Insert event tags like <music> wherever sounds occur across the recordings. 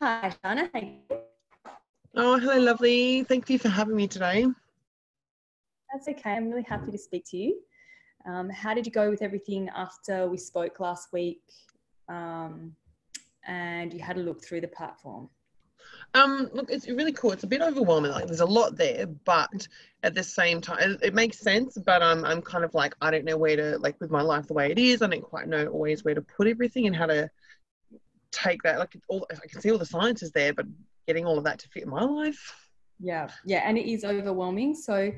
Hi, Shana. Hey. Oh, hello, lovely. Thank you for having me today. That's okay. I'm really happy to speak to you. Um, how did you go with everything after we spoke last week um, and you had a look through the platform? Um, look, it's really cool. It's a bit overwhelming. Like, there's a lot there, but at the same time, it, it makes sense. But I'm, I'm kind of like, I don't know where to, like, with my life the way it is, I don't quite know always where to put everything and how to take that. Like, all I can see all the science is there, but getting all of that to fit in my life. Yeah, yeah, and it is overwhelming. So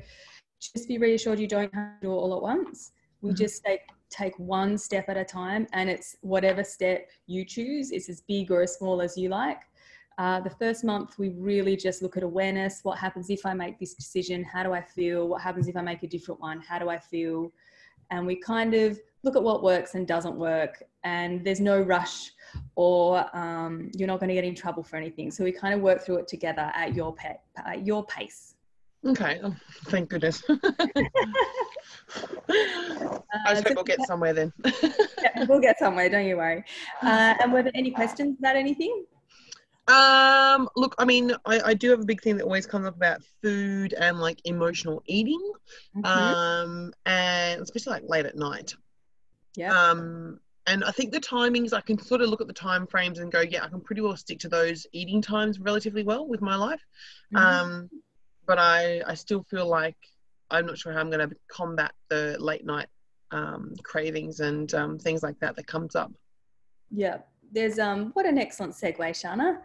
just be reassured you don't have to do it all at once. We mm-hmm. just take take one step at a time, and it's whatever step you choose. It's as big or as small as you like. Uh, the first month, we really just look at awareness. What happens if I make this decision? How do I feel? What happens if I make a different one? How do I feel? And we kind of look at what works and doesn't work. And there's no rush, or um, you're not going to get in trouble for anything. So we kind of work through it together at your at your pace. Okay, oh, thank goodness. <laughs> <laughs> uh, I just hope we'll get somewhere then. yeah, <laughs> we'll get somewhere, don't you worry. Uh, and were there any questions about anything? Um, look, I mean, I, I do have a big thing that always comes up about food and like emotional eating, mm-hmm. um, and especially like late at night. Yeah. Um, and I think the timings, I can sort of look at the time frames and go, yeah, I can pretty well stick to those eating times relatively well with my life. Mm-hmm. Um, but I, I still feel like I'm not sure how I'm going to combat the late night um, cravings and um, things like that that comes up. Yeah, there's um, what an excellent segue, Shana.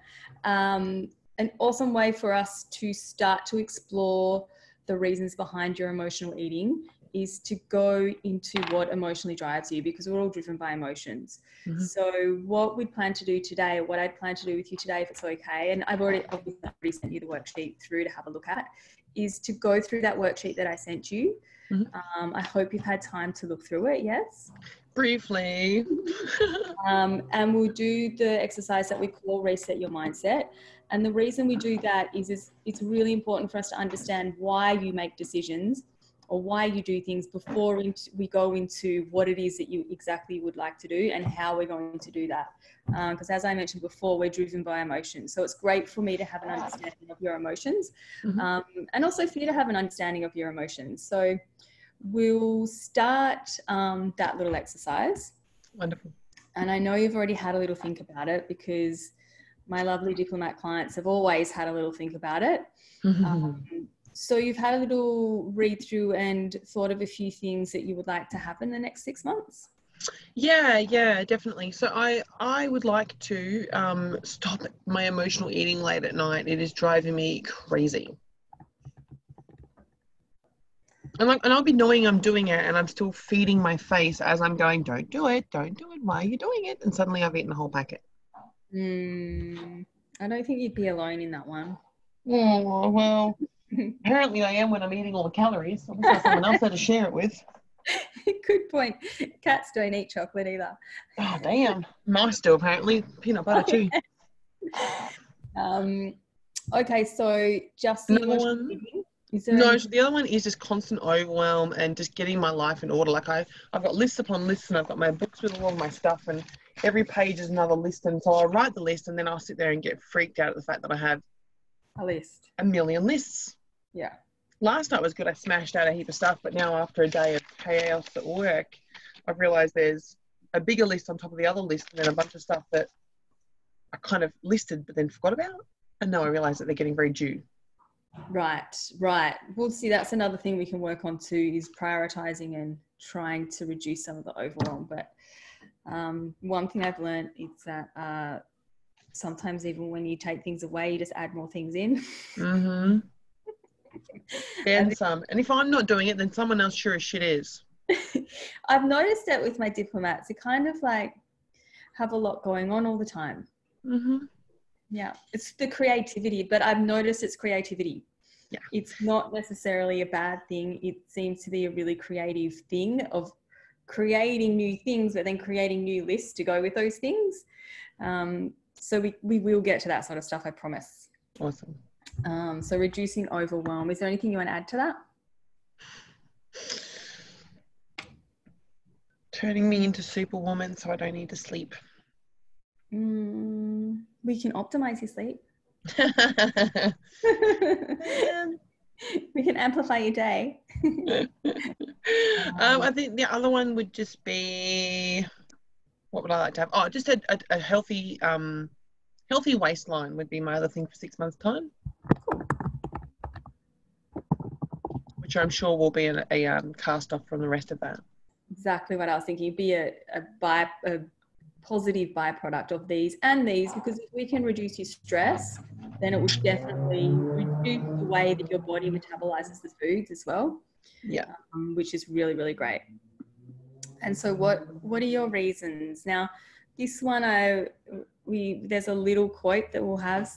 Um, an awesome way for us to start to explore the reasons behind your emotional eating is to go into what emotionally drives you because we're all driven by emotions. Mm-hmm. So, what we'd plan to do today, what I'd plan to do with you today, if it's okay, and I've already obviously already sent you the worksheet through to have a look at, is to go through that worksheet that I sent you. Mm-hmm. Um, I hope you've had time to look through it. Yes. Briefly. <laughs> um, and we'll do the exercise that we call reset your mindset. And the reason we do that is, is it's really important for us to understand why you make decisions or why you do things before we go into what it is that you exactly would like to do and how we're going to do that. Because um, as I mentioned before, we're driven by emotions. So it's great for me to have an understanding of your emotions mm-hmm. um, and also for you to have an understanding of your emotions. So we'll start um, that little exercise. Wonderful. And I know you've already had a little think about it because my lovely diplomat clients have always had a little think about it. Um, so you've had a little read through and thought of a few things that you would like to happen the next six months. Yeah, yeah, definitely. So I I would like to um, stop my emotional eating late at night. It is driving me crazy. And like, and I'll be knowing I'm doing it, and I'm still feeding my face as I'm going. Don't do it. Don't do it. Why are you doing it? And suddenly I've eaten the whole packet. Mm, I don't think you'd be alone in that one. Oh well. Apparently, I am when I'm eating all the calories. I wish someone else had to share it with. <laughs> Good point. Cats don't eat chocolate either. Oh, damn. Mice do, apparently. Peanut butter, too. <laughs> um, okay, so just the other one. No, any- the other one is just constant overwhelm and just getting my life in order. Like I, I've got lists upon lists, and I've got my books with all of my stuff, and every page is another list. And so I'll write the list, and then I'll sit there and get freaked out at the fact that I have a list, a million lists. Yeah. Last night was good. I smashed out a heap of stuff, but now after a day of chaos at work, I've realised there's a bigger list on top of the other list, and then a bunch of stuff that I kind of listed but then forgot about. And now I realise that they're getting very due. Right, right. We'll see. That's another thing we can work on too is prioritizing and trying to reduce some of the overwhelm. But um, one thing I've learned is that uh, sometimes even when you take things away, you just add more things in. Mm-hmm. And some. And if I'm not doing it, then someone else sure as shit is. <laughs> I've noticed that with my diplomats, they kind of like have a lot going on all the time. Mm-hmm. Yeah, it's the creativity, but I've noticed it's creativity. Yeah. It's not necessarily a bad thing. It seems to be a really creative thing of creating new things, but then creating new lists to go with those things. Um, so we, we will get to that sort of stuff, I promise. Awesome. Um, so reducing overwhelm. Is there anything you want to add to that? Turning me into superwoman so I don't need to sleep. Mm, we can optimize your sleep. <laughs> we can amplify your day. <laughs> um, I think the other one would just be what would I like to have? Oh, just a, a, a healthy um, healthy waistline would be my other thing for six months' time. Which I'm sure will be a, a um, cast off from the rest of that. Exactly what I was thinking. Be a, a, by, a positive byproduct of these and these because if we can reduce your stress, then it will definitely reduce the way that your body metabolizes the foods as well. Yeah. Um, which is really, really great. And so what what are your reasons? Now, this one I we there's a little quote that we'll have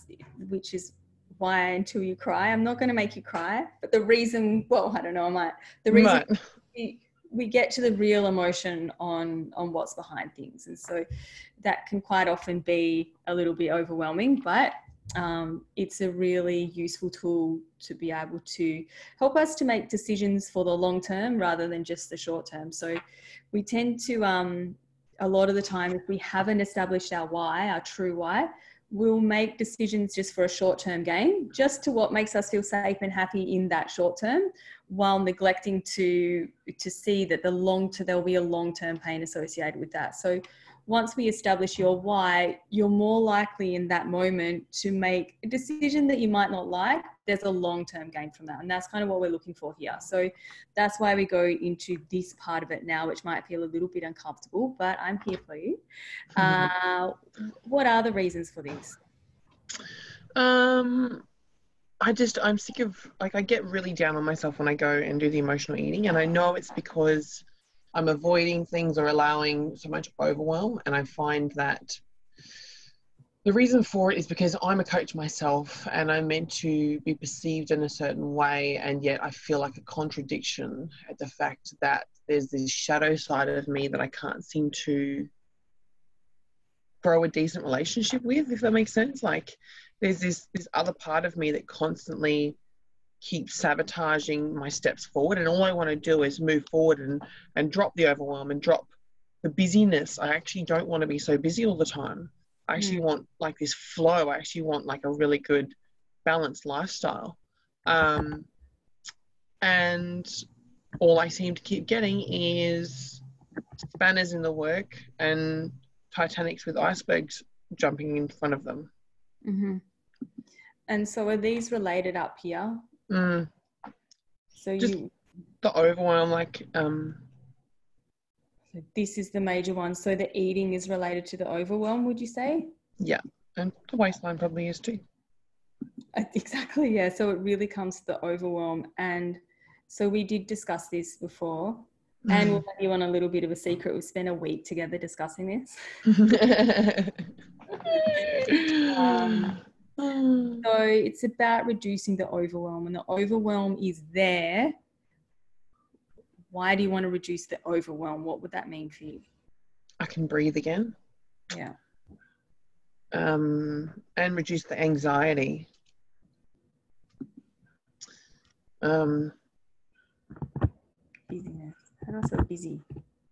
which is why until you cry. I'm not going to make you cry, but the reason, well, I don't know, I might. The reason right. <laughs> we, we get to the real emotion on on what's behind things, and so that can quite often be a little bit overwhelming, but um, it's a really useful tool to be able to help us to make decisions for the long term rather than just the short term. So we tend to, um, a lot of the time, if we haven't established our why, our true why, we'll make decisions just for a short term gain, just to what makes us feel safe and happy in that short term, while neglecting to to see that the long to there'll be a long term pain associated with that. So once we establish your why, you're more likely in that moment to make a decision that you might not like. There's a long term gain from that. And that's kind of what we're looking for here. So that's why we go into this part of it now, which might feel a little bit uncomfortable, but I'm here for you. Uh, what are the reasons for this? Um, I just, I'm sick of, like, I get really down on myself when I go and do the emotional eating. And I know it's because I'm avoiding things or allowing so much overwhelm. And I find that the reason for it is because I'm a coach myself and I'm meant to be perceived in a certain way. And yet I feel like a contradiction at the fact that there's this shadow side of me that I can't seem to grow a decent relationship with, if that makes sense. Like there's this this other part of me that constantly keep sabotaging my steps forward. And all i want to do is move forward and and drop the overwhelm and drop the busyness. I actually don't want to be so busy all the time. I actually mm. want like this flow. I actually want like a really good balanced lifestyle. Um and all i seem to keep getting is spanners in the work and titanics with icebergs jumping in front of them. Mm-hmm. and so are these related up here Mm. So Just you the overwhelm, like um. So this is the major one. So the eating is related to the overwhelm, would you say? Yeah, and the waistline probably is too. <laughs> Exactly. Yeah. So it really comes to the overwhelm, and so we did discuss this before. Mm. And we'll let you on a little bit of a secret. We spent a week together discussing this. <laughs> <laughs> um, Mm. <sighs> So it's about reducing the overwhelm, and the overwhelm is there. Why do you want to reduce the overwhelm? What would that mean for you? I can breathe again. Yeah. Um, and reduce the anxiety. Um, busyness. How do I spell busy?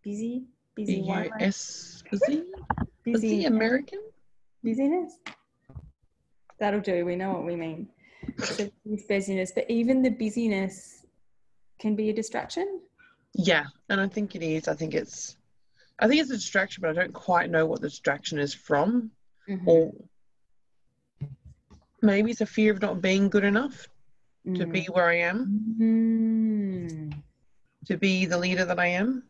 Busy? Busy. B-U-S. Busy? Busy American? Busyness? That'll do. We know what we mean. So busyness, but even the busyness can be a distraction. Yeah, and I think it is. I think it's, I think it's a distraction, but I don't quite know what the distraction is from, mm-hmm. or maybe it's a fear of not being good enough mm. to be mm. where I am, mm. to be the leader that I am.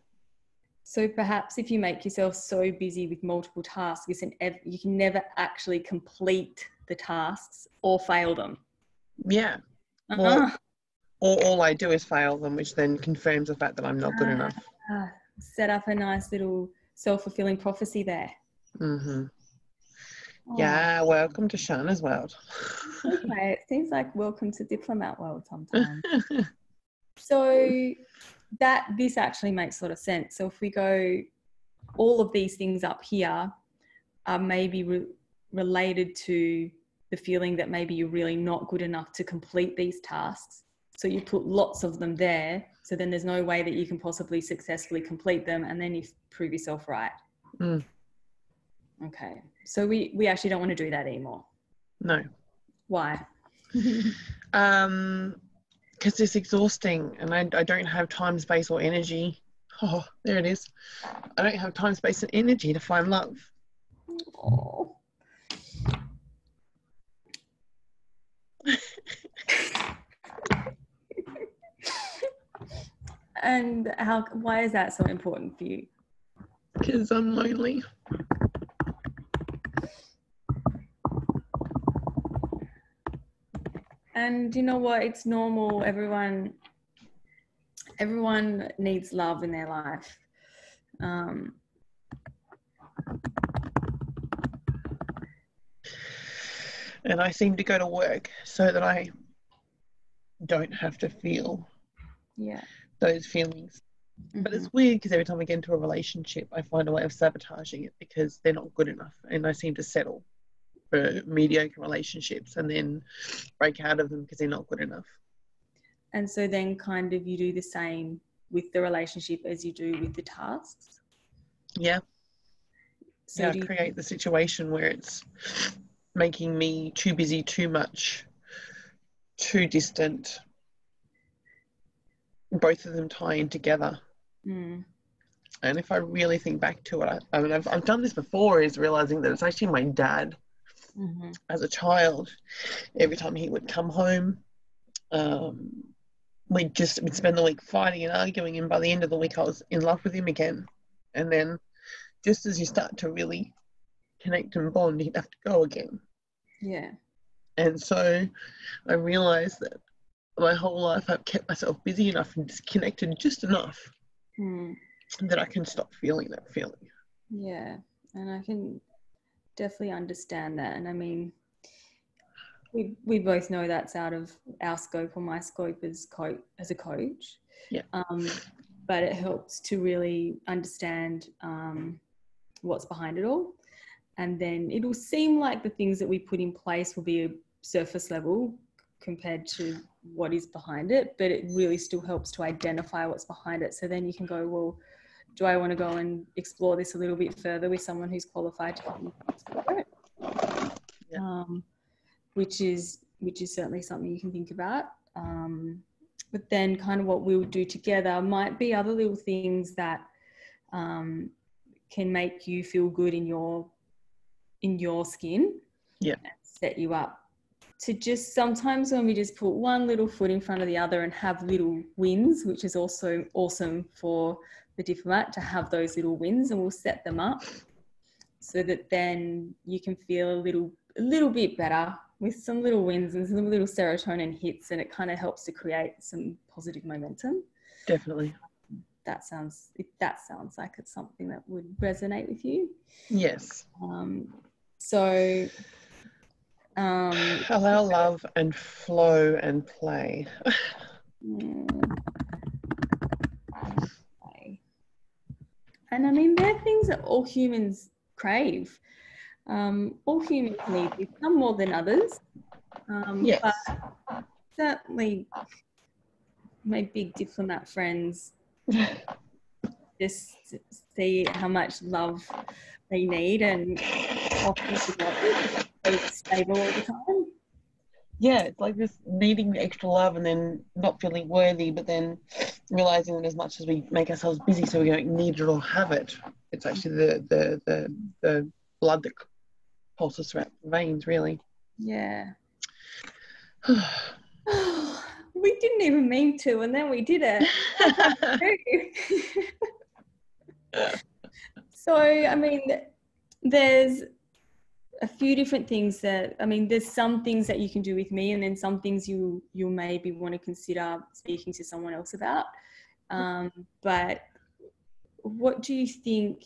So perhaps if you make yourself so busy with multiple tasks, you can never actually complete the tasks or fail them. Yeah. Uh-huh. Or, or all I do is fail them, which then confirms the fact that I'm not good enough. Uh, set up a nice little self fulfilling prophecy there. Mm-hmm. Oh. Yeah, welcome to Shana's world. <laughs> okay, it seems like welcome to diplomat world sometimes. <laughs> so that this actually makes a lot of sense. So if we go, all of these things up here are maybe re- related to the feeling that maybe you're really not good enough to complete these tasks. So you put lots of them there. So then there's no way that you can possibly successfully complete them. And then you prove yourself right. Mm. Okay. So we we actually don't want to do that anymore. No. Why? <laughs> Um, because it's exhausting, and I, I don't have time, space, or energy. <laughs> Oh, there it is. I don't have time, space, and energy to find love. Oh. And how why is that so important for you? Because I'm lonely. And you know what? It's normal. Everyone, everyone needs love in their life. Um, and I seem to go to work so that I don't have to feel yeah. Those feelings. But it's mm-hmm. weird because every time I get into a relationship, I find a way of sabotaging it because they're not good enough, and I seem to settle for mediocre relationships and then break out of them because they're not good enough. And so then, kind of, you do the same with the relationship as you do with the tasks. Yeah. So yeah, you- create the situation where it's making me too busy, too much, too distant. Both of them tie in together. Mm, And if I really think back to it, I, I mean, I've, I've done this before, is realizing that it's actually my dad mhm, as a child. Every time he would come home, um, we'd just we'd spend the week fighting and arguing, and by the end of the week, I was in love with him again. And then, just as you start to really connect and bond, he'd have to go again. yeah. And so, I realized that my whole life I've kept myself busy enough and disconnected just enough Mm, that I can stop feeling that feeling. yeah. And I can definitely understand that. And I mean, we we both know that's out of our scope or my scope as co- as a coach. Yeah. Um, but it helps to really understand um, what's behind it all, and then it'll seem like the things that we put in place will be a surface level compared to what is behind it, but it really still helps to identify what's behind it. So then you can go, well, do I want to go and explore this a little bit further with someone who's qualified to help me explore it? Yeah. Um, which is which is certainly something you can think about. Um, but then, kind of what we'll do together might be other little things that um, can make you feel good in your in your skin. Yeah. and Set you up to just sometimes when we just put one little foot in front of the other and have little wins, which is also awesome for the diplomat to have those little wins, and we'll set them up so that then you can feel a little a little bit better with some little wins and some little serotonin hits, and it kind of helps to create some positive momentum. Definitely. That sounds that sounds like it's something that would resonate with you. Yes. Um, so. Um, Allow love and flow and play. <laughs> And I mean, they're things that all humans crave. Um, all humans need this, some more than others. Um, Yes. But certainly, my big diplomat friends <laughs> just see how much love they need and often forget it. They're stable all the time. yeah, it's like this needing the extra love and then not feeling worthy, but then realizing that as much as we make ourselves busy so we don't need it or have it, it's actually the the the, the blood that pulses throughout the veins, really. Yeah. <sighs> <sighs> we didn't even mean to, and then we did it. <laughs> <laughs> so, I mean, there's a few different things that I mean, there's some things that you can do with me, and then some things you you maybe want to consider speaking to someone else about. Um, but what do you think?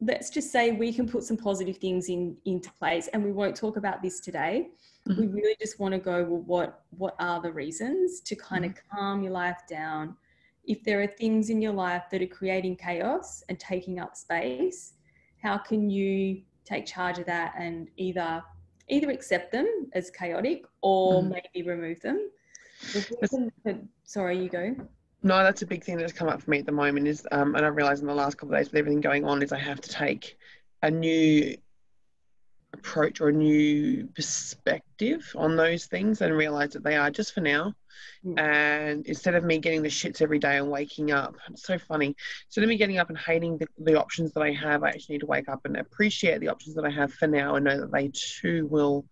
Let's just say we can put some positive things in into place, and we won't talk about this today. We really just want to go. Well, what what are the reasons to kind of calm your life down? If there are things in your life that are creating chaos and taking up space, how can you take charge of that and either either accept them as chaotic or Mhm. maybe remove them? That- sorry, you go. No, that's a big thing that's come up for me at the moment is, um, and I realised in the last couple of days with everything going on, is I have to take a new approach or a new perspective on those things and realize that they are just for now. Mm. And instead of me getting the shits every day and waking up, it's so funny. Instead of me getting up and hating the, the options that I have, I actually need to wake up and appreciate the options that I have for now and know that they too will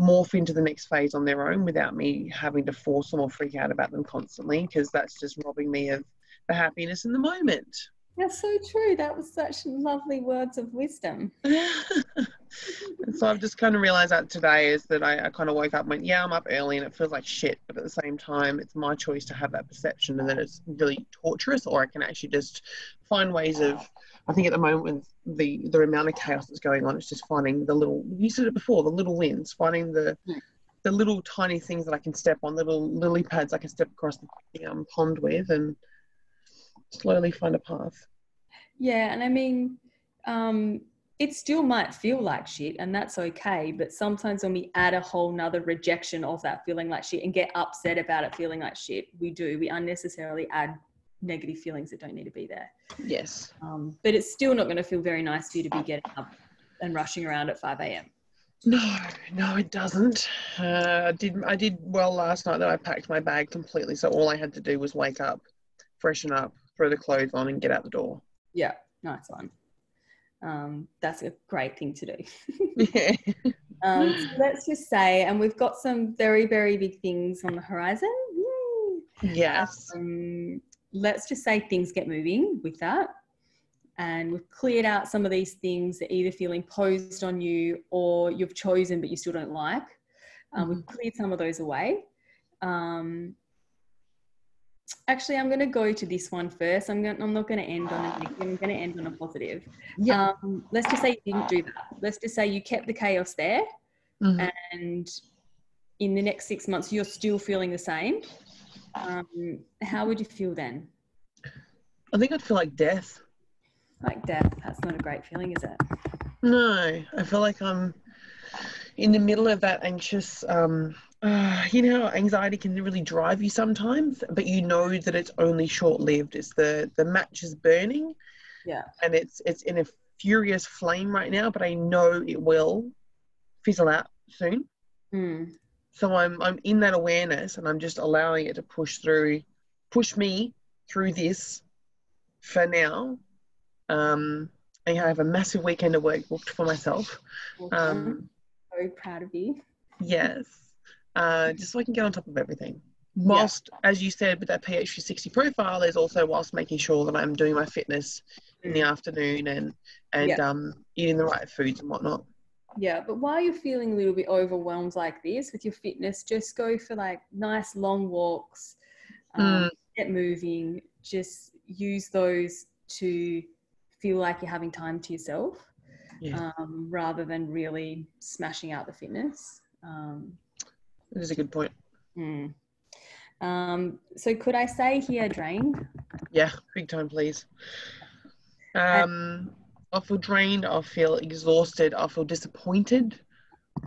morph into the next phase on their own without me having to force them or freak out about them constantly because that's just robbing me of the happiness in the moment. That's so true. That was such lovely words of wisdom. <laughs> so I've just kind of realized that today is that I, I, kind of woke up and went, yeah, I'm up early and it feels like shit. But at the same time, it's my choice to have that perception and that it's really torturous, or I can actually just find ways of. I think at the moment with the the amount of chaos that's going on, it's just finding the little. You said it before, the little wins, finding the. The little tiny things that I can step on, little lily pads I can step across the um, pond with, and slowly find a path. Yeah, and I mean, um, it still might feel like shit, and that's okay. But sometimes when we add a whole nother rejection of that feeling like shit and get upset about it feeling like shit, we do. We unnecessarily add negative feelings that don't need to be there. Yes. Um, but it's still not going to feel very nice for you to be getting up and rushing around at 5 a.m. No, no, it doesn't. Uh, I did. I did well last night. Though I packed my bag completely, so all I had to do was wake up, freshen up, throw the clothes on, and get out the door. Yeah, nice one. Um, that's a great thing to do. yeah. <laughs> <laughs> um, so let's just say, and we've got some very, very big things on the horizon. Yay. Yes. Um, let's just say things get moving with that. And we've cleared out some of these things that either feel imposed on you or you've chosen but you still don't like. Um, We've mm-hmm. cleared some of those away. Um, actually i'm going to go to this one first. I'm going i'm not going to end on a negative i'm going to end on a positive. Yeah. Um, let's just say you didn't do that. Let's just say you kept the chaos there mm-hmm. and in the next six months you're still feeling the same. Um, how would you feel then? I think i'd feel like death. Like death? That's not a great feeling is it? No. I feel like i'm in the middle of that anxious um, uh, <sighs> you know, anxiety can really drive you sometimes, but you know that it's only short lived. It's the the match is burning, yeah, and it's it's in a furious flame right now, but I know it will fizzle out soon. Mm. So I'm I'm in that awareness, and I'm just allowing it to push through, push me through this for now. Um, I have a massive weekend of work booked for myself. Um, Very proud of you. Yes uh, just so I can get on top of everything. Whilst, yeah. as you said, with that PH360 profile, there's also whilst making sure that I'm doing my fitness in the mm. afternoon and and yeah. um, eating the right foods and whatnot. Yeah, but while you're feeling a little bit overwhelmed like this with your fitness, just go for like nice long walks, um, mm. get moving. Just use those to feel like you're having time to yourself, yeah. um, rather than really smashing out the fitness. Um, that is a good point. Mm. Um, so could I say here drained? Yeah, big time, please. Um, I feel drained. I feel exhausted. I feel disappointed.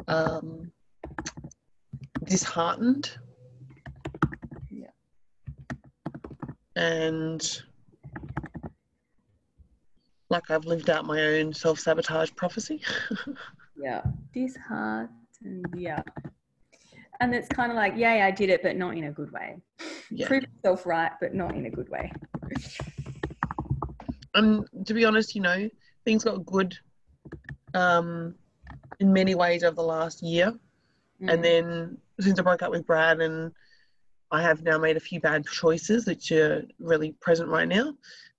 Um, disheartened. Yeah. And like I've lived out my own self sabotage prophecy. <laughs> yeah, disheartened. Yeah and it's kind of like, yay, I did it, but not in a good way. Yeah. Prove yourself right, but not in a good way. And to be honest, you know, things got good um, in many ways over the last year. Mm. And then since I broke up with Brad and I have now made a few bad choices which are really present right now.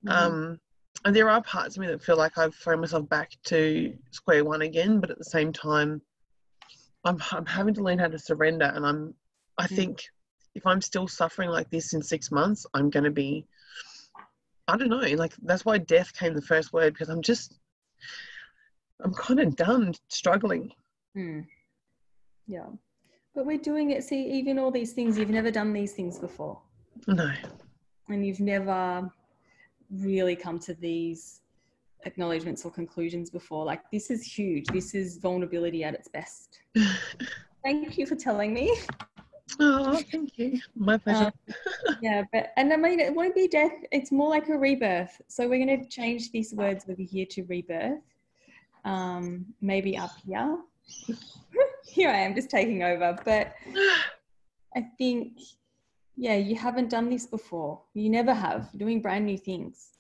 Mm. Um, and there are parts of me that feel like I've thrown myself back to square one again, but at the same time, I'm, I'm having to learn how to surrender. And I'm, I mm. think if I'm still suffering like this in six months, I'm going to be, I don't know, like that's why death came the first word because I'm just, I'm kind of done struggling. Mm. Yeah. But we're doing it. See, even all these things, you've never done these things before. No. And you've never really come to these acknowledgements or conclusions before. Like, this is huge. This is vulnerability at its best. <laughs> thank you for telling me. Oh, thank you. My pleasure. Um, yeah, but and I mean, it won't be death. It's more like a rebirth. So we're going to change these words over here to rebirth. Um, maybe up here. <laughs> here I am just taking over. But I think, yeah, you haven't done this before. You never have. You're doing brand new things.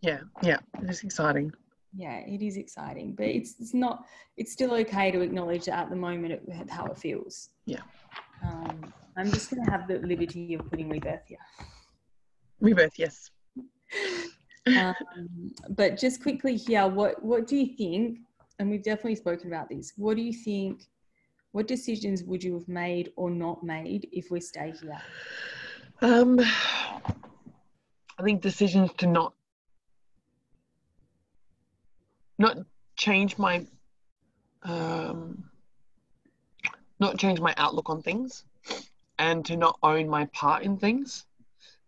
Yeah, yeah, it's exciting. Yeah, it is exciting, but it's it's not. It's still okay to acknowledge that at the moment it, how it feels. Yeah. Um, I'm just going to have the liberty of putting rebirth here. Rebirth, yes. <laughs> Um, but just quickly here, what what do you think? And we've definitely spoken about this. What do you think? What decisions would you have made or not made if we stay here? Um, I think decisions to not not change my um, not change my outlook on things and to not own my part in things.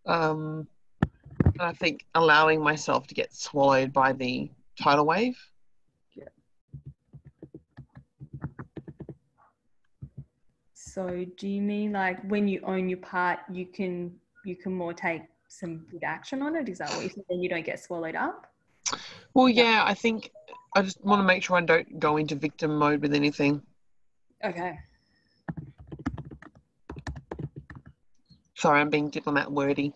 Um, and I think allowing myself to get swallowed by the tidal wave. Yeah. So do you mean like when you own your part, you can you can more take some good action on it? Is that what you think? Then you don't get swallowed up. Well, yeah, I think I just want to make sure I don't go into victim mode with anything. Okay. Sorry, I'm being diplomat wordy.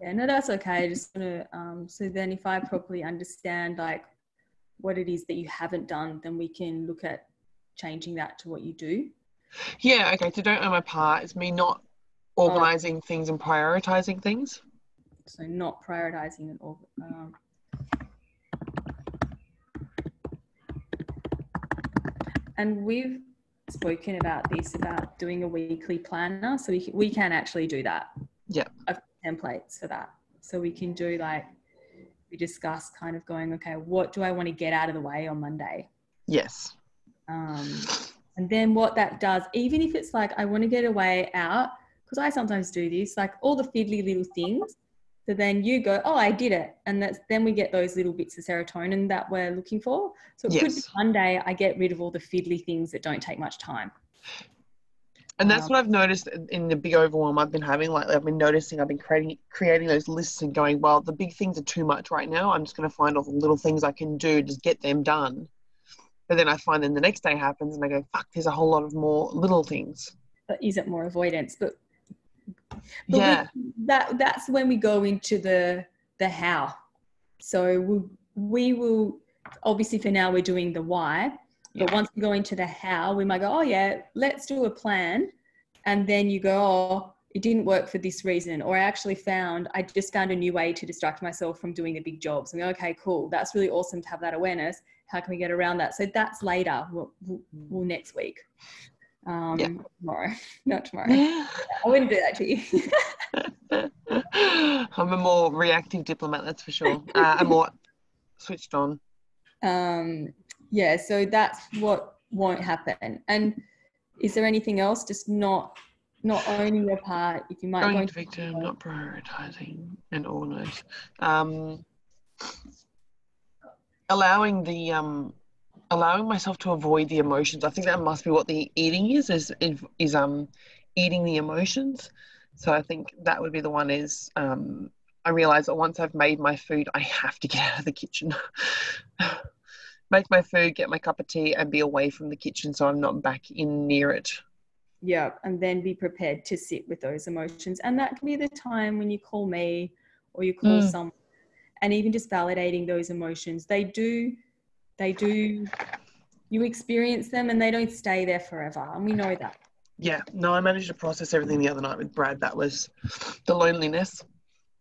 Yeah, no, that's okay. I just want to, um, so then if I properly understand like what it is that you haven't done, then we can look at changing that to what you do. Yeah, okay. So don't own my part. It's me not organizing oh. things and prioritizing things. So not prioritizing and. Um, and we've spoken about this about doing a weekly planner, so we can, we can actually do that. Yeah. I've templates for that, so we can do like we discuss kind of going, okay, what do I want to get out of the way on Monday? Yes. Um, and then what that does, even if it's like I want to get away out, because I sometimes do this, like all the fiddly little things so then you go, oh, I did it. And that's then we get those little bits of serotonin that we're looking for. So it yes. could be one day I get rid of all the fiddly things that don't take much time. And that's um, what I've noticed in the big overwhelm I've been having. lately. I've been noticing, I've been creating creating those lists and going, well, the big things are too much right now. I'm just going to find all the little things I can do, just get them done. But then I find then the next day happens, and I go, fuck, there's a whole lot of more little things. But is it more avoidance? But but yeah. We, that that's when we go into the the how. So we, we will obviously for now we're doing the why, but once we go into the how, we might go, oh yeah, let's do a plan, and then you go, oh, it didn't work for this reason, or I actually found I just found a new way to distract myself from doing the big jobs. And go, okay, cool, that's really awesome to have that awareness. How can we get around that? So that's later, we'll, we'll, we'll next week um, yeah. tomorrow. <laughs> Not tomorrow. <laughs> I wouldn't do that to you. <laughs> I'm a more reactive diplomat, that's for sure. Uh, I'm more switched on. Um, yeah, so that's what won't happen. And is there anything else? Just not not owning your part. If you might going, going to victim, not prioritizing and organize. Um, allowing the um allowing myself to avoid the emotions. I think that must be what the eating is, is, is um, eating the emotions. So I think that would be the one is um, I realize that once I've made my food, I have to get out of the kitchen. <laughs> Make my food, get my cup of tea, and be away from the kitchen so I'm not back in near it. Yeah, and then be prepared to sit with those emotions. And that can be the time when you call me or you call mm. someone and even just validating those emotions. They do they do you experience them and they don't stay there forever and we know that. Yeah no i managed to process everything the other night with brad. That was the loneliness.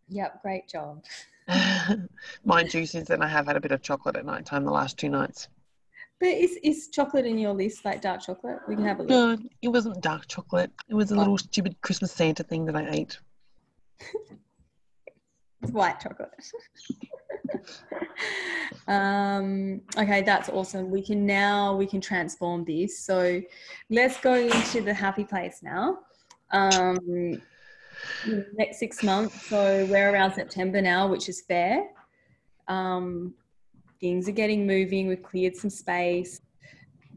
Yep great job. My juice is that i have had a bit of chocolate at night time the last two nights. But is, is chocolate in your list like dark chocolate? We can have a look. No it wasn't dark chocolate. It was a oh. little stupid christmas santa thing that i ate. <laughs> It's white chocolate <laughs> <laughs> um, okay, that's awesome. We can now we can transform this. So let's go into the happy place now. Um, next six months. So we're around September now, which is fair. Um, things are getting moving. We've cleared some space.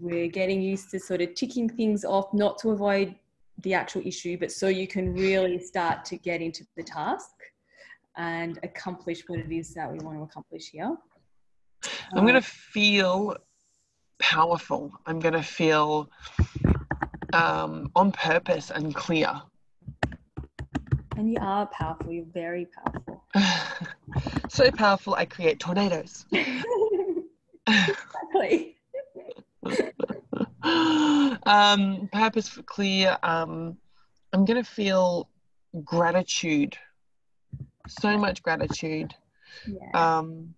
We're getting used to sort of ticking things off, not to avoid the actual issue, but so you can really start to get into the task and accomplish what it is that we want to accomplish here. I'm going to feel powerful. I'm going to feel um, on purpose and clear. And you are powerful. You're very powerful. <sighs> so powerful, I create tornadoes. <laughs> <laughs> exactly. um, purpose for clear. Um, I'm going to feel gratitude. So much gratitude. Yeah. Um,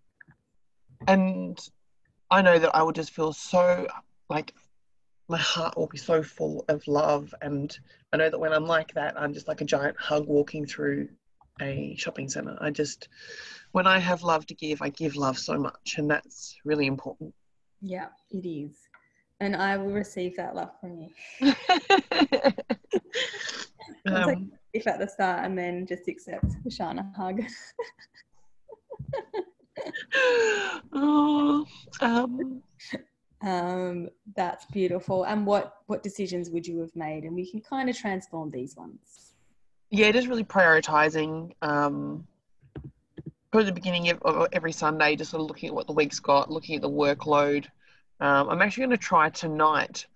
and I know that I will just feel so like my heart will be so full of love. And I know that when I'm like that, I'm just like a giant hug walking through a shopping center. I just, when I have love to give, I give love so much. And that's really important. Yeah, it is. And I will receive that love from you. <laughs> um, if at the start and then just accept the Shana hug. <laughs> oh, um, um, that's beautiful. And what what decisions would you have made? And we can kind of transform these ones. Yeah, just really prioritizing. Um, probably the beginning of every Sunday, just sort of looking at what the week's got, looking at the workload. Um, I'm actually going to try tonight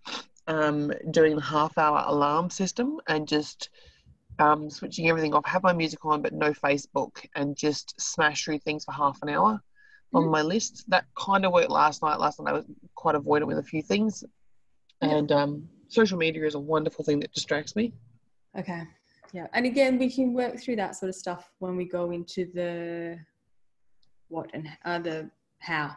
um, doing the half hour alarm system and just um, switching everything off, have my music on, but no Facebook, and just smash through things for half an hour mm-hmm. on my list. That kind of worked last night. Last night I was quite avoidant with a few things, and um, social media is a wonderful thing that distracts me. Okay, yeah, and again, we can work through that sort of stuff when we go into the what and uh, the how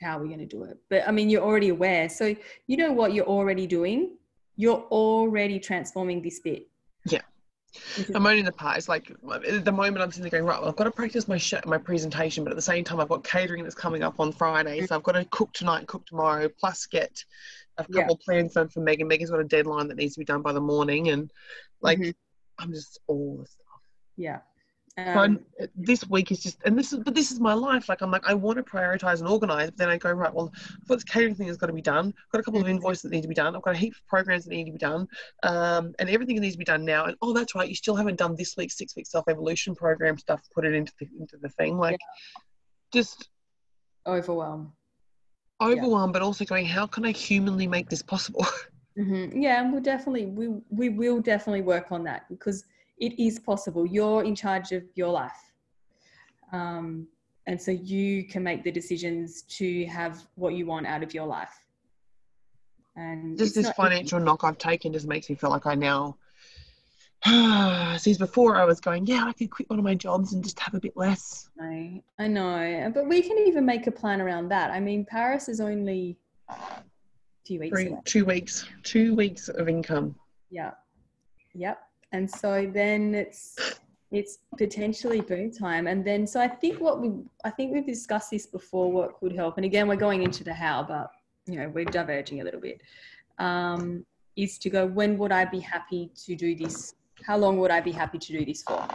how are we going to do it but i mean you're already aware so you know what you're already doing you're already transforming this bit. I'm only the part. It's like at the moment I'm sitting there going, right, well, I've got to practice my sh- my presentation, but at the same time, I've got catering that's coming up on Friday. So I've got to cook tonight, cook tomorrow, plus get a couple yeah. plans done for Megan. Megan's got a deadline that needs to be done by the morning. And like, mm-hmm. I'm just all the stuff. Yeah. Um, this week is just, and this is, but this is my life. Like, I'm like, I want to prioritize and organize, but then I go, right, well, I've got this catering thing that's got to be done. I've got a couple of invoices that need to be done. I've got a heap of programs that need to be done. Um, and everything needs to be done now. And oh, that's right, you still haven't done this week's six week self evolution program stuff, put it into the, into the thing. Like, yeah. just overwhelm. Overwhelm, yeah. but also going, how can I humanly make this possible? <laughs> Mm-hmm. Yeah, and we'll definitely, we, we will definitely work on that because it is possible. You're in charge of your life. Um, and so you can make the decisions to have what you want out of your life. And just this financial easy. knock I've taken just makes me feel like I now. <sighs> Since before I was going, yeah, I could quit one of my jobs and just have a bit less. I, I know, but we can even make a plan around that. I mean, Paris is only a few weeks. Three, two weeks, two weeks of income. Yeah, yep and so then it's it's potentially boom time. And then so i think what we i think we've discussed this before what could help. And again we're going into the how but you know we're diverging a little bit. Um, is to go when would i be happy to do this? How long would i be happy to do this for?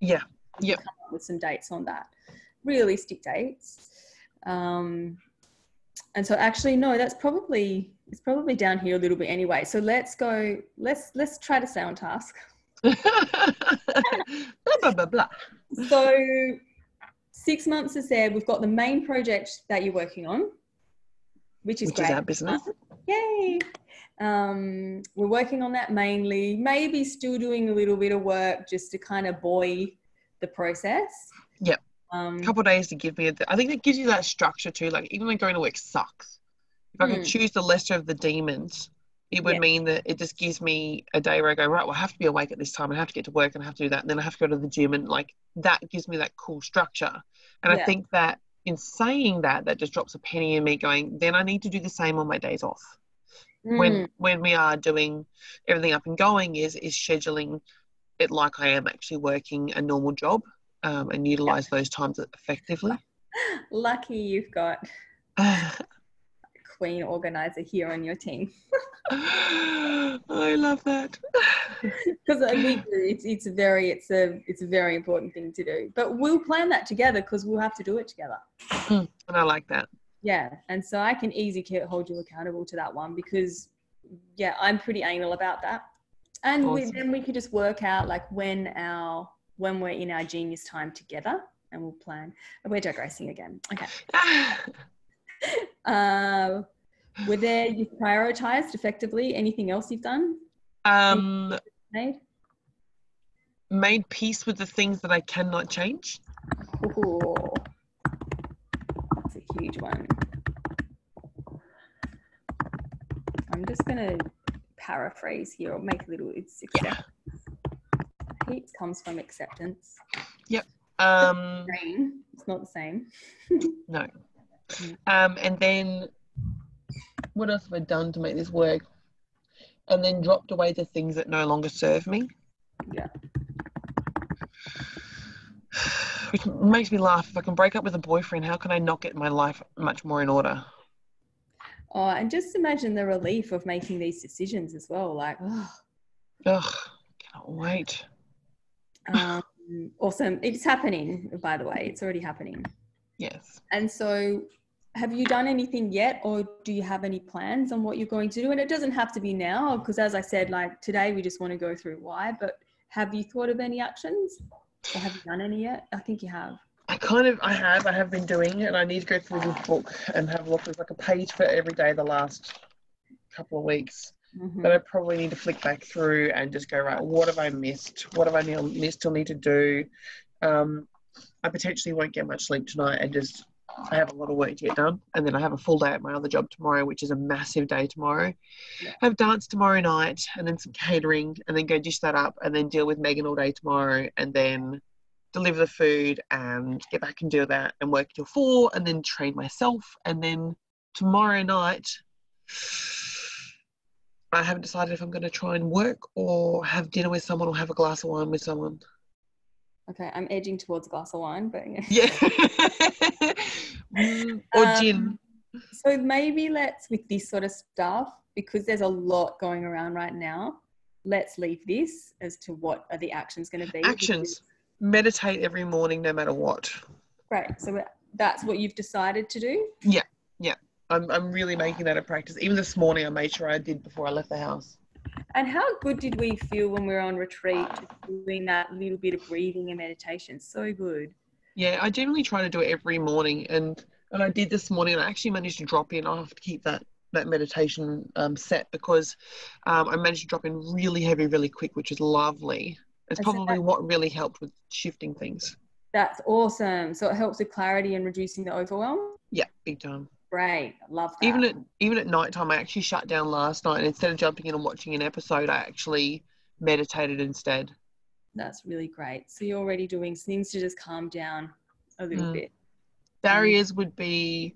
Yeah. Yeah. With some dates on that. Realistic dates. Um, and so actually no that's probably it's probably down here a little bit anyway. So let's go, let's let's try to stay on task. blah, <laughs> blah, blah, blah. So six months is there. We've got the main project that you're working on, which is which great. Is our business. Yay! Um, we're working on that mainly. Maybe still doing a little bit of work just to kind of buoy the process. Yep. Um, a couple days to give me. A, I think it gives you that structure too. Like even when going to work sucks if I could mm. choose the lesser of the demons, it would yeah. mean that it just gives me a day where I go, right, well, I have to be awake at this time and I have to get to work and I have to do that. And then I have to go to the gym. And like that gives me that cool structure. And yeah. I think that in saying that, that just drops a penny in me going, then I need to do the same on my days off. Mm. When when we are doing everything up and going is is scheduling it like I am actually working a normal job um, and utilize yeah. those times effectively. <laughs> Lucky you've got <laughs> queen organizer here on your team. <laughs> I love that. Because we do. It's it's a very it's a it's a very important thing to do. But we'll plan that together because we'll have to do it together. Mm, and I like that. Yeah, and so I can easily hold you accountable to that one because yeah, I'm pretty anal about that. And awesome. we, then we could just work out like when our when we're in our genius time together and we'll plan. We're digressing again. Okay. <laughs> uh, Were there you've prioritized effectively? Anything else you've done? Um, Made? made peace with the things that I cannot change. Ooh. That's a huge one. I'm just gonna paraphrase here or make a little it's acceptance. Peace comes from acceptance. Yep. Um, it's not the same. <laughs> no. Um, and then what else have I done to make this work? And then dropped away the things that no longer serve me. Yeah. Which makes me laugh. If I can break up with a boyfriend, how can I not get my life much more in order? Oh, and just imagine the relief of making these decisions as well. Like, oh, Ugh, cannot wait. um, <laughs> awesome. It's happening, by the way. It's already happening. Yes. And so, have you done anything yet, or do you have any plans on what you're going to do? And it doesn't have to be now, because as I said, like today, we just want to go through why. But have you thought of any actions, or have you done any yet? I think you have. I kind of, I have, I have been doing it, and I need to go through this book and have a look. There's like a page for every day the last couple of weeks. Mhm. But I probably need to flick back through and just go, right, what have I missed? What have I ne- ne- still need to do? Um, I potentially won't get much sleep tonight and just, I have a lot of work to get done. And then I have a full day at my other job tomorrow, which is a massive day tomorrow. Yeah. Have dance tomorrow night and then some catering and then go dish that up and then deal with Megan all day tomorrow and then deliver the food and get back and do that and work till four and then train myself. And then tomorrow night, I haven't decided if I'm going to try and work or have dinner with someone or have a glass of wine with someone. Okay, I'm edging towards a glass of wine, but <laughs> yeah. Yeah. <laughs> Mm, or Um, gin. So maybe let's with this sort of stuff because there's a lot going around right now. Let's leave this as to what are the actions going to be. Actions. Meditate every morning, no matter what. Great. So that's what you've decided to do. Yeah, yeah. I'm, I'm really making that a practice. Even this morning, I made sure I did before I left the house. And how good did we feel when we were on retreat, doing that little bit of breathing and meditation? So good. Yeah, I generally try to do it every morning, and and I did this morning. And I actually managed to drop in. I have to keep that that meditation um, set because um, I managed to drop in really heavy, really quick, which is lovely. It's probably that- what really helped with shifting things. That's awesome. So it helps with clarity and reducing the overwhelm. Yeah, big time. Great. I love that. Even at even at night time, I actually shut down last night, and instead of jumping in and watching an episode, I actually meditated instead. That's really great. So you're already doing things to just calm down a little Mm. bit. Barriers would be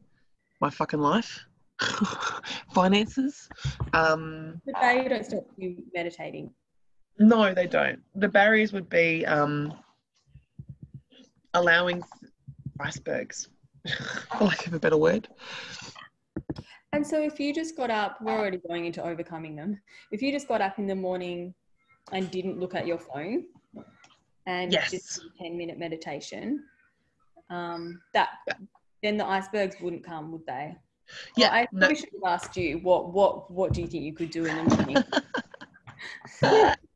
my fucking life, <laughs> finances. Um, But they don't stop you meditating. no, they don't. The barriers would be um, allowing icebergs, for lack of a better word. And so if you just got up, we're already going into overcoming them. If you just got up in the morning and didn't look at your phone and Yes. just did a 10 minute meditation, um, that then the icebergs wouldn't come, would they? Well, Yeah, I no. probably should have asked you what what what do you think you could do in the morning? <laughs>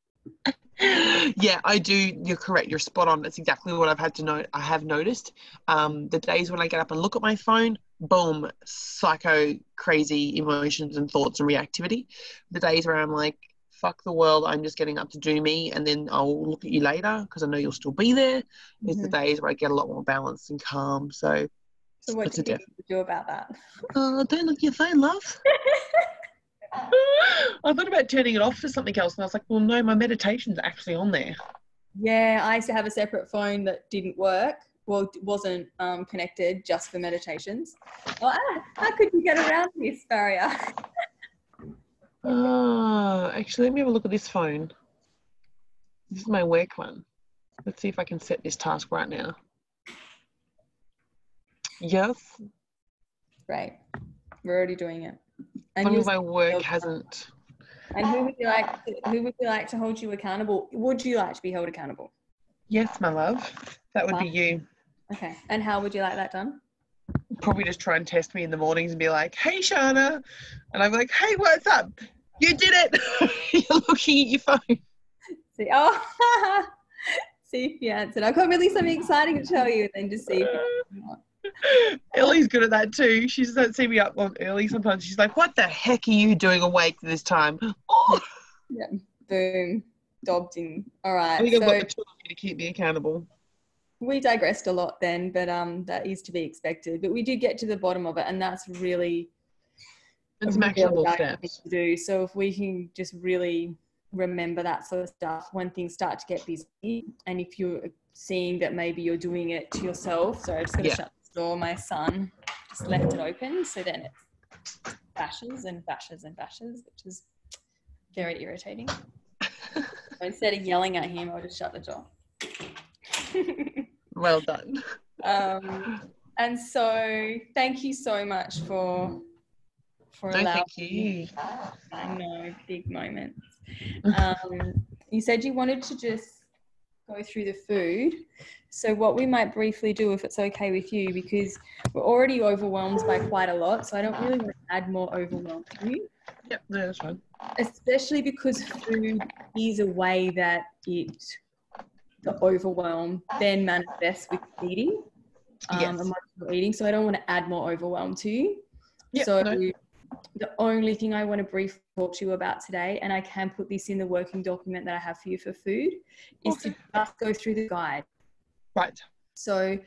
yeah, I do. You're correct. You're spot on. That's exactly what I've had to know. I have noticed. Um, the days when I get up and look at my phone, boom, psycho, crazy emotions and thoughts and reactivity. The days where I'm like, fuck the world, I'm just getting up to do me, and then I'll look at you later because I know you'll still be there. Is the Mhm. days where I get a lot more balanced and calm. So, So what do you think you could do about that? uh, don't look at your phone, love. <laughs> I thought about turning it off for something else, and I was like, well, no, my meditation's actually on there. Yeah, I used to have a separate phone that didn't work. Well, it wasn't um, connected just for meditations. Well, ah, how could you get around this barrier? Oh, <laughs> actually, let me have a look at this phone. This is my work one. Let's see if I can set this task right now. Yes, Great, we're already doing it. And, as my work hasn't. and who would you like? Who would you like to hold you accountable? Would you like to be held accountable? Yes, my love. That would be you. Okay. And how would you like that done? Probably just try and test me in the mornings and be like, hey, Shana. And I'm like, hey, what's up? You did it. <laughs> You're looking at your phone. See, oh, <laughs> see if you answered. I've got really something exciting to tell you, and then just see if you <laughs> <laughs> Ellie's good at that too. She doesn't see me up on early sometimes. She's like, "What the heck are you doing awake this time?" Oh, <laughs> Yeah. Boom. Dobbed in. All right. I think I've so- got the to keep me accountable. we digressed a lot then, but um, that is to be expected. But we did get to the bottom of it, and that's really really actionable steps. to do. So if we can just really remember that sort of stuff when things start to get busy, and if you're seeing that maybe you're doing it to yourself. So I'm just going to Yeah. shut door. My son just left it open, so then it bashes and bashes and bashes, which is very irritating. So <laughs> instead of yelling at him, I'll just shut the door. <laughs> Well done. um, and so thank you so much for for No, allowing thank you. I know big moments. Um, you said you wanted to just go through the food. So what we might briefly do, if it's okay with you, because we're already overwhelmed by quite a lot, so I don't really want to add more overwhelm to you, Yep, no, that's fine. especially because food is a way that it the overwhelm then manifests with eating um, Yes. emotional eating. So I don't want to add more overwhelm to you. Yep, so no. the only thing I want to briefly talk to you about today, and I can put this in the working document that I have for you for food, is to just go through the guide. Right. So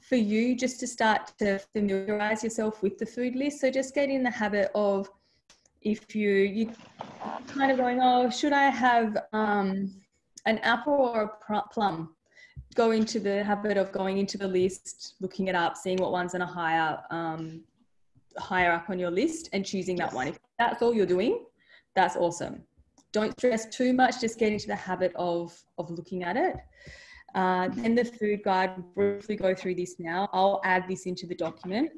for you, just to start to familiarize yourself with the food list. So just get in the habit of if you you kind of going, oh, should I have um, an apple or a plum? Go into the habit of going into the list, looking it up, seeing what one's on a higher um, higher up on your list, and choosing that one. If that's all you're doing, that's awesome. Don't stress too much. Just get into the habit of of looking at it. Uh, then the food guide, we'll briefly go through this now. I'll add this into the document.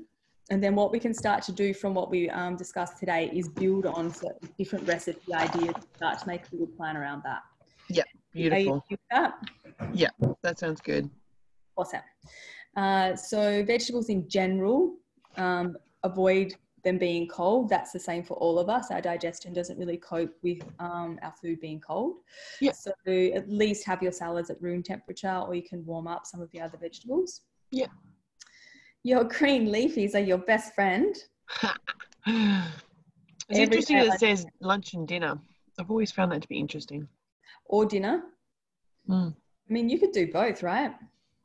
And then what we can start to do from what we um, discussed today is build on certain different recipe ideas, start to make a little plan around that. Are you Beautiful. that? That sounds good. Awesome. Uh, so vegetables in general, um, avoid them being cold. That's the same for all of us. Our digestion doesn't really cope with um, our food being cold. Yeah. So at least have your salads at room temperature, or you can warm up some of the other vegetables. Yeah. Your green leafies are your best friend. <laughs> it's Every interesting that it says lunch and dinner. I've always found that to be interesting. or dinner. Mm. I mean, you could do both, right?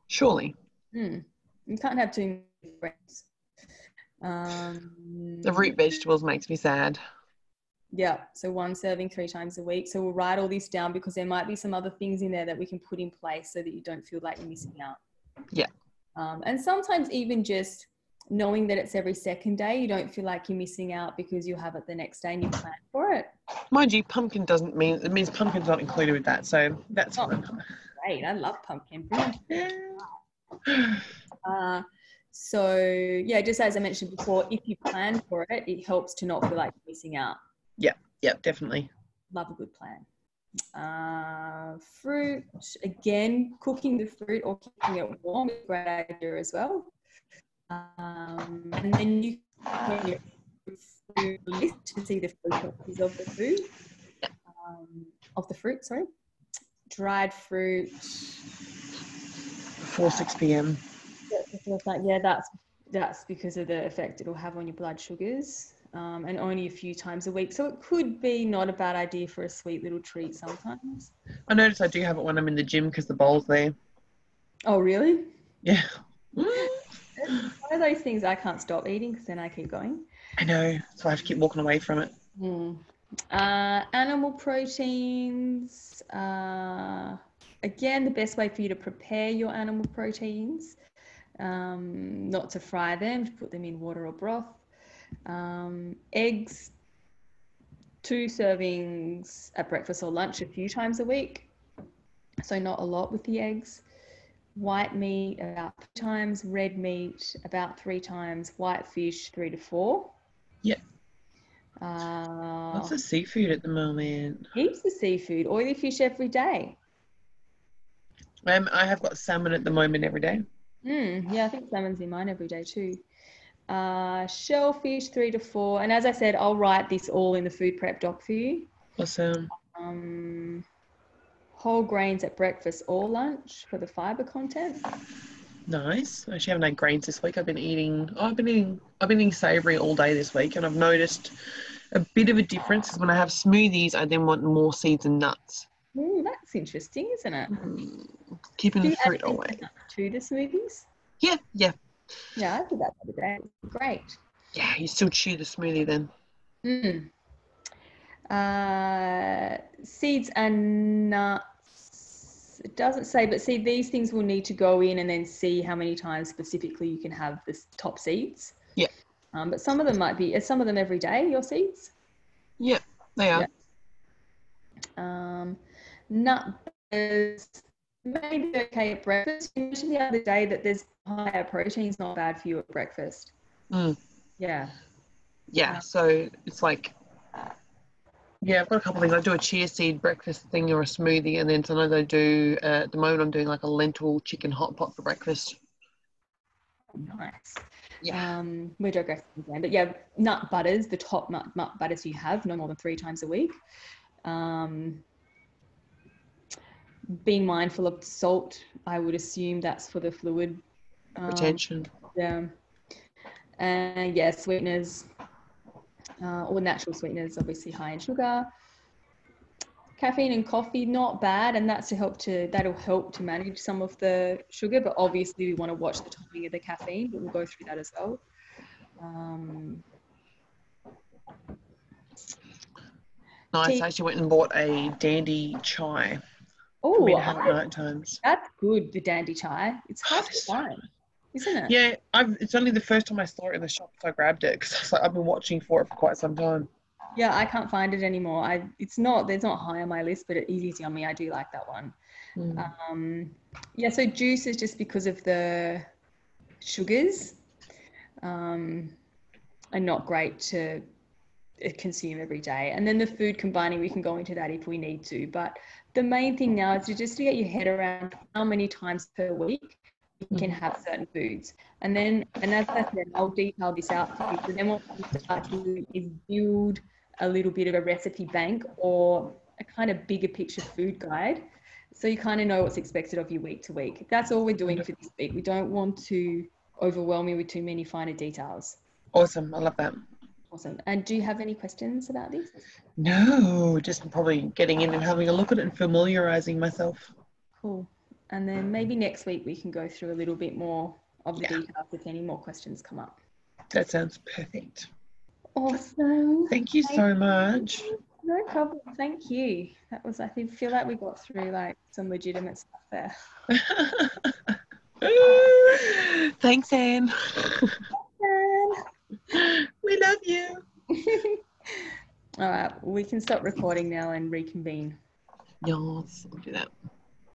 Surely. Hmm. You can't have too many friends. Um, The root vegetables makes me sad. Yeah, so one serving three times a week. So we'll write all this down because there might be some other things in there that we can put in place so that you don't feel like you're missing out. Yeah. Um, and sometimes even just knowing that it's every second day, you don't feel like you're missing out because you have it the next day and you plan for it. Mind you, pumpkin doesn't mean it means pumpkin's not included with that, so that's Oh. fine. Great, I love pumpkin. <sighs> Uh, so yeah, just as I mentioned before, if you plan for it, it helps to not feel like you're missing out. Yeah, yeah, definitely. Love a good plan. Uh, fruit, again, cooking the fruit or keeping it warm is a great idea as well. Um, and then you when you food list to see the frequencies of the food, um, of the fruit, sorry. Dried fruit, Before 6 p.m. like- yeah, that's that's because of the effect it'll have on your blood sugars. Um, and only a few times a week. So it could be not a bad idea for a sweet little treat sometimes. I notice I do have it when I'm in the gym because the bowl's there. Oh, really? Yeah. One of those things I can't stop eating because then I keep going. I know. So I have to keep walking away from it. Hmm. Uh, animal proteins. Uh, again, the best way for you to prepare your animal proteins, um, not to fry them, to put them in water or broth. Um, eggs, two servings at breakfast or lunch a few times a week. So, not a lot with the eggs. White meat about two times, red meat about three times, white fish three to four. Yeah. Uh, Lots of seafood at the moment. heaps of seafood, oily fish every day. Um, I have got salmon at the moment every day. Mm, yeah, I think salmon's in mine every day too. Uh, shellfish, three to four. And as I said, I'll write this all in the food prep doc for you. Awesome. Um, whole grains at breakfast or lunch for the fiber content. Nice. I actually haven't had grains this week. I've been eating. Oh, I've been eating. I've been eating savoury all day this week, and I've noticed a bit of a difference. Is when I have smoothies, I then want more seeds and nuts. Ooh, that's interesting, isn't it? Mm, keeping the fruit away. To the smoothies? Yeah, yeah, Yeah, I did that the other day. Great. yeah. You still chew the smoothie then. Mm. Uh, seeds and nuts. It doesn't say, but see, these things will need to go in and then see how many times specifically you can have the top seeds. Yeah. Um, but some of them might be, are some of them every day, your seeds? Yeah, they are. Yeah. Um, nut butters, maybe okay at breakfast. You mentioned the other day that there's higher protein is not bad for you at breakfast. Mm. Yeah. Yeah, so it's like, yeah, I've got a couple of things. I do a chia seed breakfast thing or a smoothie, and then sometimes I do. Uh, at the moment, I'm doing like a lentil chicken hot pot for breakfast. Nice. Yeah. Um, we digress again, but yeah, nut butters, the top nut, nut butters you have, no more than three times a week. Um, being mindful of salt, I would assume that's for the fluid. um, Retention. Yeah. And yeah, sweeteners, uh, or natural sweeteners, obviously high in sugar. Caffeine and coffee, not bad, and that's to help to that'll help to manage some of the sugar. But obviously, we want to watch the timing of the caffeine, but we'll go through that as well. Um, Nice. I actually went and bought a dandy chai. Oh, for me to have at night times. that's good. The dandy chai. It's hard to <sighs> find, isn't it? Yeah, I've, it's only the first time I saw it in the shop, so I grabbed it because like, I've been watching for it for quite some time. Yeah, I can't find it anymore. I it's not there's not high on my list, but it is easy on me. I do like that one. Mm. Um, yeah, so juice is just because of the sugars um, are not great to uh, consume every day. And then the food combining, we can go into that if we need to. But the main thing now is to just to get your head around how many times per week you mm. can have certain foods. And then, and as I said, I'll detail this out for you. So then what we start to do is build a little bit of a recipe bank or a kind of bigger picture food guide. So you kind of know what's expected of you week to week. That's all we're doing for this week. We don't want to overwhelm you with too many finer details. Awesome. I love that. Awesome. And do you have any questions about this? No, just probably getting in and having a look at it and familiarizing myself. Cool. And then maybe next week we can go through a little bit more of the Yeah. details if any more questions come up. That sounds perfect. Awesome. Thank you so much. No problem. Thank you. That was, I think, feel like we got through like some legitimate stuff there. <laughs> Thanks, Anne. And- <laughs> We love you. <laughs> All right, we can stop recording now and reconvene. Yes, I'll do that.